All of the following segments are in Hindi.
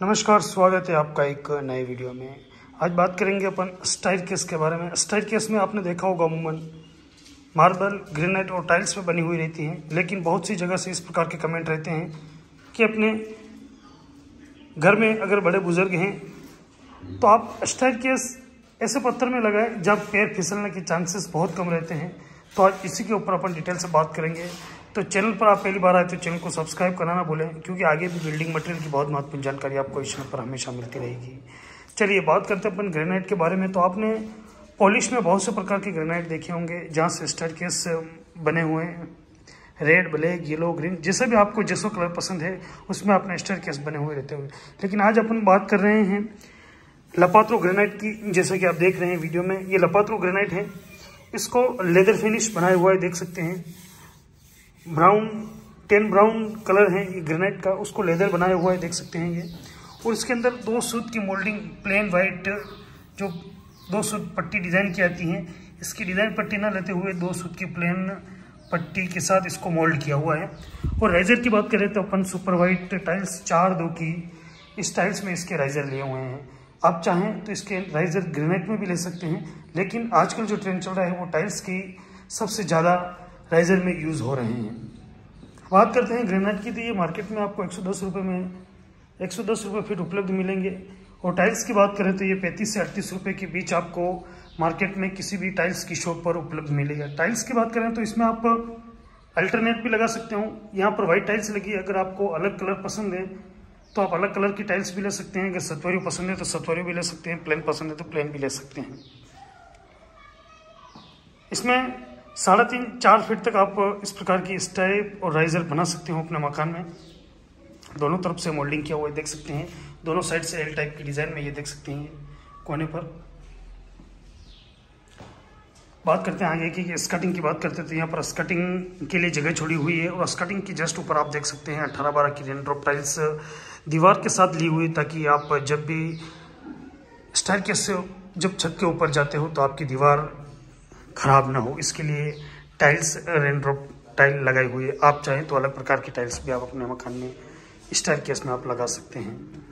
नमस्कार, स्वागत है आपका एक नए वीडियो में। आज बात करेंगे अपन स्टाइल केस के बारे में। स्टाइल केस में आपने देखा होगा अमूमन, मार्बल, ग्रेनाइट और टाइल्स में बनी हुई रहती हैं, लेकिन बहुत सी जगह से इस प्रकार के कमेंट रहते हैं कि अपने घर में अगर बड़े बुज़ुर्ग हैं तो आप स्टाइल केस ऐसे पत्थर में लगाएँ जब पैर फिसलने के चांसेस बहुत कम रहते हैं। तो आज इसी के ऊपर अपन डिटेल से बात करेंगे। तो चैनल पर आप पहली बार आए तो चैनल को सब्सक्राइब करना ना भूलें, क्योंकि आगे भी बिल्डिंग मटेरियल की बहुत महत्वपूर्ण जानकारी आपको इस चैनल पर हमेशा मिलती रहेगी। चलिए, बात करते हैं अपन ग्रेनाइट के बारे में। तो आपने पॉलिश में बहुत से प्रकार के ग्रेनाइट देखे होंगे, जहाँ से स्टार केस बने हुए हैं। रेड, ब्लैक, येलो, ग्रीन, जैसे भी आपको जैसो कलर पसंद है, उसमें अपने स्टार केस बने हुए रहते हुए। लेकिन आज अपन बात कर रहे हैं लपात्रो ग्रेनाइट की। जैसे कि आप देख रहे हैं वीडियो में, ये लपात्रो ग्रेनाइट है। इसको लेदर फिनिश बनाया हुआ है, देख सकते हैं। ब्राउन टेन ब्राउन कलर है, ये ग्रेनाइट का, उसको लेदर बनाया हुआ है, देख सकते हैं ये। और इसके अंदर दो सूत की मोल्डिंग प्लेन वाइट जो दो सूत पट्टी डिज़ाइन की आती है, इसकी डिज़ाइन पट्टी ना लेते हुए दो सूत की प्लेन पट्टी के साथ इसको मोल्ड किया हुआ है। और राइजर की बात करें तो अपन सुपर वाइट टाइल्स चार दो की, इस टाइल्स में इसके राइजर लिए हुए हैं। आप चाहें तो इसके राइजर ग्रेनाइट में भी ले सकते हैं, लेकिन आजकल जो ट्रेंड चल रहा है, वो टाइल्स की सबसे ज़्यादा राइजर में यूज़ हो रहे हैं। बात करते हैं ग्रेनाइट की तो ये मार्केट में आपको एक सौ दस रुपये में, एक सौ दस रुपये फीट उपलब्ध मिलेंगे। और टाइल्स की बात करें तो ये पैंतीस से अड़तीस रुपये के बीच आपको मार्केट में किसी भी टाइल्स की शॉप पर उपलब्ध मिलेगा। टाइल्स की बात करें तो इसमें आप अल्टरनेट भी लगा सकते हो। यहाँ पर व्हाइट टाइल्स लगी अगर आपको अलग कलर पसंद है तो आप अलग कलर की टाइल्स भी ले सकते हैं। अगर सतवरी पसंद है तो सतवरी भी ले सकते हैं। प्लेन पसंद है तो प्लेन भी ले सकते हैं। इसमें साढ़े तीन, चार फीट तक आप इस प्रकार की स्टाइप और राइजर बना सकते हो अपने मकान में। दोनों तरफ़ से मोल्डिंग किया हुआ देख सकते हैं। दोनों साइड से एल टाइप की डिज़ाइन में ये देख सकते हैं कोने पर। बात करते हैं आगे की स्कटिंग की बात करते हैं। तो यहाँ पर स्कटिंग के लिए जगह छोड़ी हुई है और स्कटिंग की जस्ट ऊपर आप देख सकते हैं अठारह, बारह की रेन ड्रॉप टाइल्स दीवार के साथ ली हुई ताकि आप जब भी के से जब छत के ऊपर जाते हो तो आपकी दीवार ख़राब ना हो। इसके लिए टाइल्स रेनड्रॉप टाइल लगाई हुई है। आप चाहें तो अलग प्रकार की टाइल्स भी आप अपने मकान में स्टाइल केस में आप लगा सकते हैं।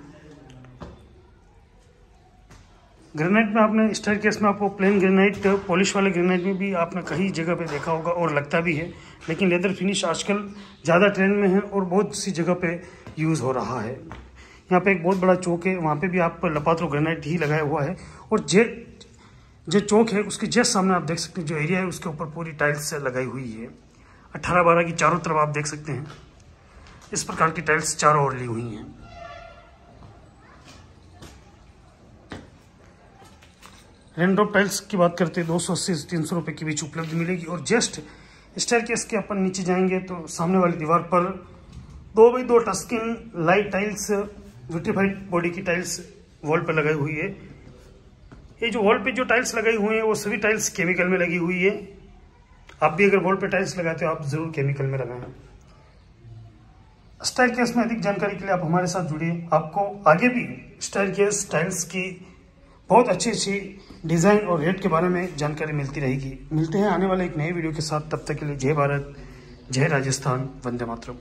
ग्रेनाइट में आपने स्टाइल केस में आपको प्लेन ग्रेनाइट पॉलिश वाले ग्रेनाइट में भी आपने कहीं जगह पे देखा होगा और लगता भी है। लेकिन लेदर फिनिश आजकल ज़्यादा ट्रेंड में है और बहुत सी जगह पे यूज़ हो रहा है। यहाँ पे एक बहुत बड़ा चौक है, वहाँ पे भी आप लपात्रो ग्रेनाइट ही लगाया हुआ है। और जेट जो चौक है, उसके जस्ट सामने आप देख सकते हैं, जो एरिया है, उसके ऊपर पूरी टाइल्स लगाई हुई है। अट्ठारह बारह की चारों तरफ़ आप देख सकते हैं। इस प्रकार की टाइल्स चारों ओर ली हुई हैं। रेनड्रॉप टाइल्स की बात करते हैं, दो सौ अस्सी से तीन सौ रुपये के बीच उपलब्ध मिलेगी। और जस्ट स्टेयर केस के अपन नीचे जाएँगे तो सामने वाली दीवार पर दो बाई दो Tuscan light tiles vitrified body की टाइल्स वॉल पर लगाई हुई है। ये जो वॉल पे जो टाइल्स लगाई हुई है, वो सभी टाइल्स केमिकल में लगी हुई है। आप भी अगर वॉल पे टाइल्स लगाते हो, आप ज़रूर केमिकल में लगाएँ। स्टाइल केस में अधिक जानकारी के लिए आप हमारे साथ जुड़िए। आपको आगे भी स्टाइल केस टाइल्स की बहुत अच्छी अच्छी डिज़ाइन और रेट के बारे में जानकारी मिलती रहेगी। मिलते हैं आने वाले एक नए वीडियो के साथ। तब तक के लिए जय भारत, जय राजस्थान, वंदे मातरम।